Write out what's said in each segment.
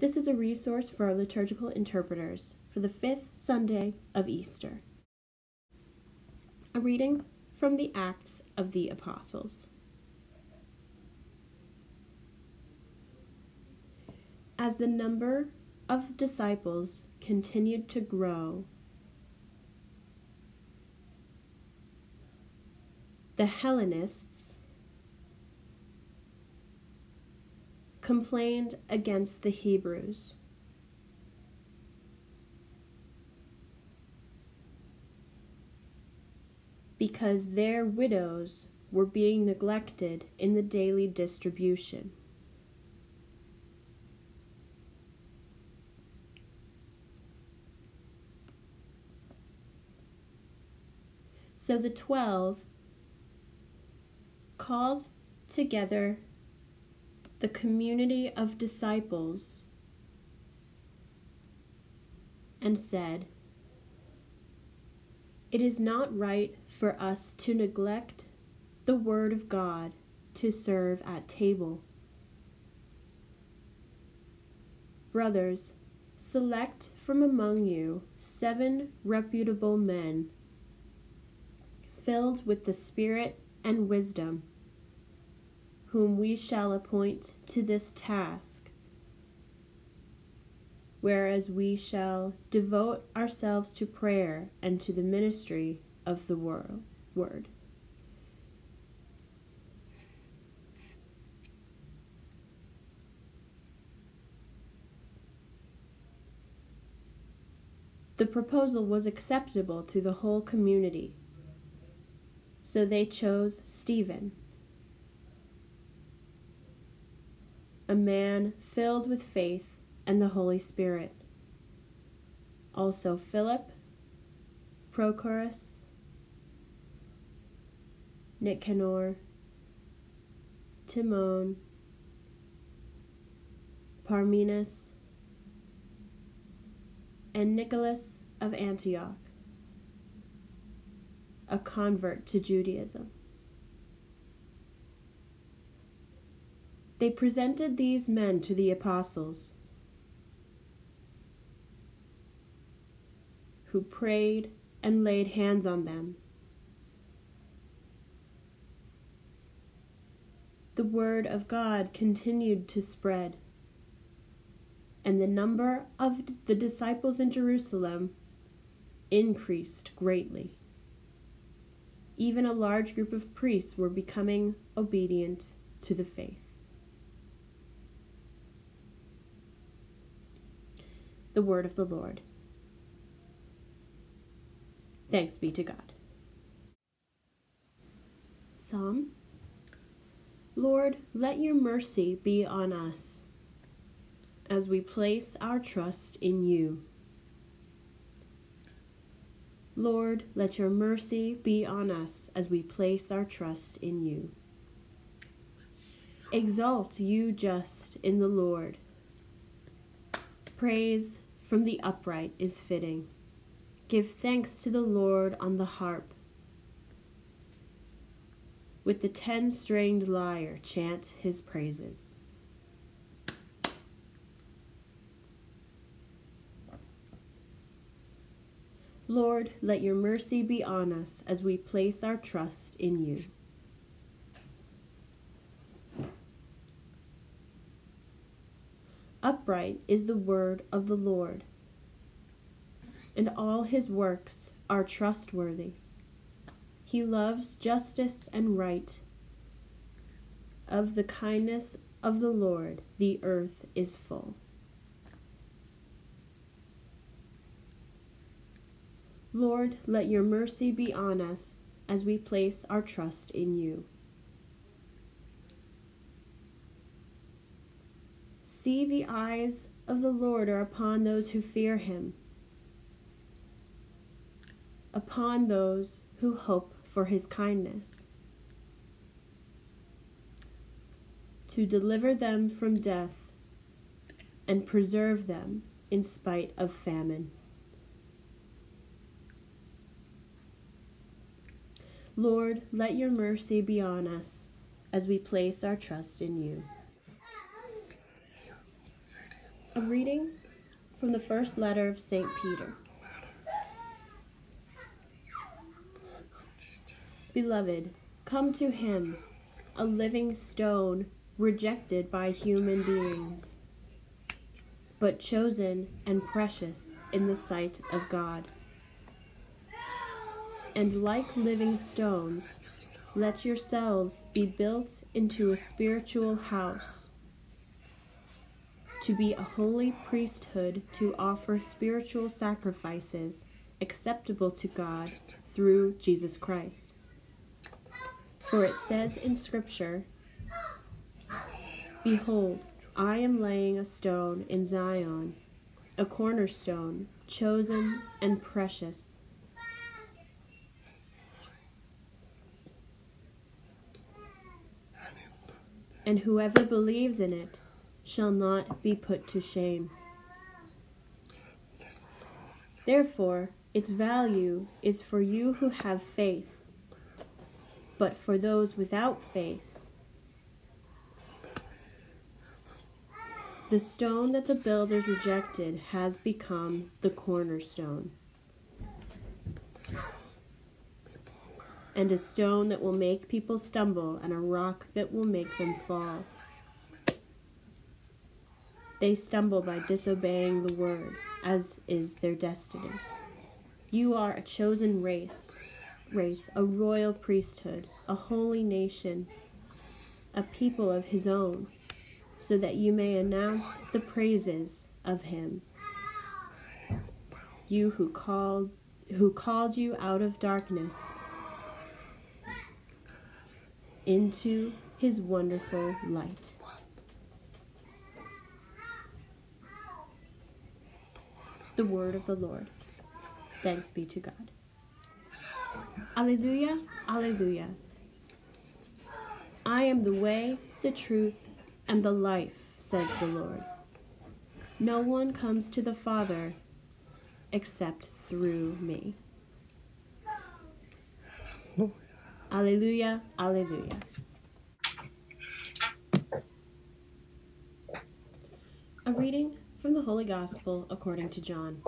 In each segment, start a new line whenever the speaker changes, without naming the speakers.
This is a resource for our liturgical interpreters for the fifth Sunday of Easter. A reading from the Acts of the Apostles. As the number of disciples continued to grow, the Hellenists complained against the Hebrews. Because their widows were being neglected in the daily distribution. So the twelve called together the community of disciples and said, It is not right for us to neglect the Word of God to serve at table. Brothers, select from among you seven reputable men, filled with the Spirit and wisdom whom we shall appoint to this task, whereas we shall devote ourselves to prayer and to the ministry of the word. The proposal was acceptable to the whole community, so they chose Stephen a man filled with faith and the Holy Spirit. Also Philip, Prochorus, Nicanor, Timon, Parmenas, and Nicholas of Antioch, a convert to Judaism. They presented these men to the apostles, who prayed and laid hands on them. The word of God continued to spread, and the number of the disciples in Jerusalem increased greatly. Even a large group of priests were becoming obedient to the faith. The word of the Lord. Thanks be to God. Psalm Lord, let your mercy be on us as we place our trust in you. Lord, let your mercy be on us as we place our trust in you. Exalt you just in the Lord. Praise from the upright is fitting. Give thanks to the Lord on the harp. With the ten stringed lyre, chant his praises. Lord, let your mercy be on us as we place our trust in you. Upright is the word of the Lord, and all his works are trustworthy. He loves justice and right. Of the kindness of the Lord, the earth is full. Lord, let your mercy be on us as we place our trust in you. See, the eyes of the Lord are upon those who fear him, upon those who hope for his kindness, to deliver them from death and preserve them in spite of famine. Lord, let your mercy be on us as we place our trust in you. A reading from the first letter of St. Peter. Beloved, come to him, a living stone rejected by human beings, but chosen and precious in the sight of God. And like living stones, let yourselves be built into a spiritual house, to be a holy priesthood to offer spiritual sacrifices acceptable to God through Jesus Christ. For it says in Scripture, Behold, I am laying a stone in Zion, a cornerstone, chosen and precious. And whoever believes in it shall not be put to shame. Therefore, its value is for you who have faith but for those without faith. The stone that the builders rejected has become the cornerstone, and a stone that will make people stumble, and a rock that will make them fall. They stumble by disobeying the word, as is their destiny. You are a chosen race race, a royal priesthood, a holy nation, a people of his own, so that you may announce the praises of him. You who called who called you out of darkness into his wonderful light. The word of the Lord. Thanks be to God. Alleluia, Alleluia. I am the way, the truth, and the life, says the Lord. No one comes to the Father except through me. Alleluia, Alleluia. A reading from the Holy Gospel according to John.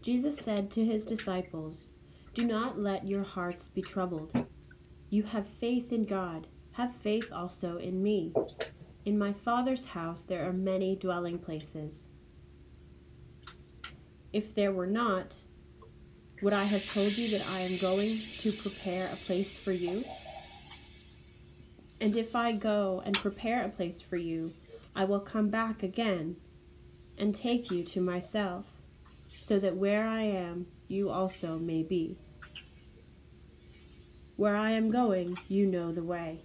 Jesus said to his disciples, do not let your hearts be troubled. You have faith in God. Have faith also in me. In my Father's house there are many dwelling places. If there were not, would I have told you that I am going to prepare a place for you? And if I go and prepare a place for you, I will come back again and take you to myself, so that where I am, you also may be. Where I am going, you know the way.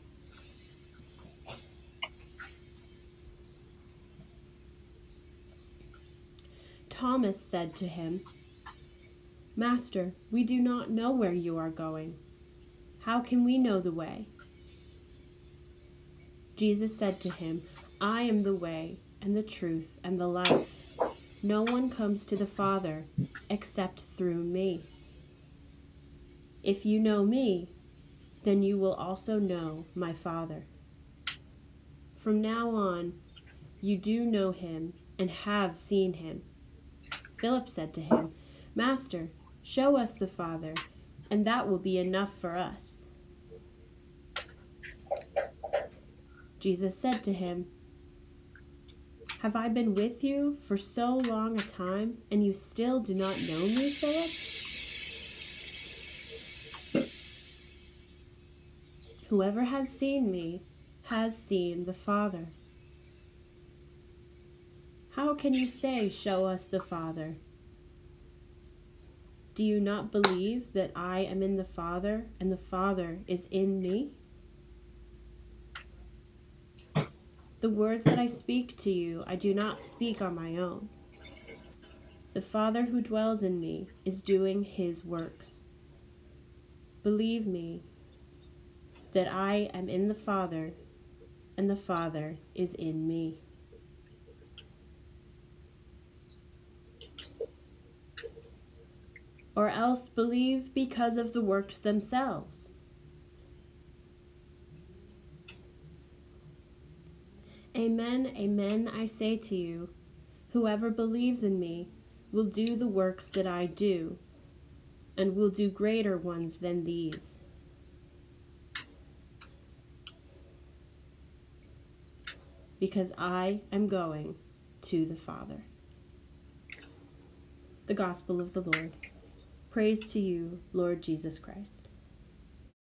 Thomas said to him, Master, we do not know where you are going. How can we know the way? Jesus said to him, I am the way and the truth and the life. No one comes to the Father except through me. If you know me, then you will also know my Father. From now on, you do know him and have seen him. Philip said to him, Master, show us the Father, and that will be enough for us. Jesus said to him, Have I been with you for so long a time, and you still do not know me, Philip? Whoever has seen me has seen the Father. How can you say, Show us the Father? Do you not believe that I am in the Father and the Father is in me? The words that I speak to you, I do not speak on my own. The Father who dwells in me is doing his works. Believe me that I am in the Father, and the Father is in me. Or else believe because of the works themselves. Amen, amen, I say to you, whoever believes in me will do the works that I do, and will do greater ones than these. Because I am going to the Father. The Gospel of the Lord. Praise to you, Lord Jesus Christ.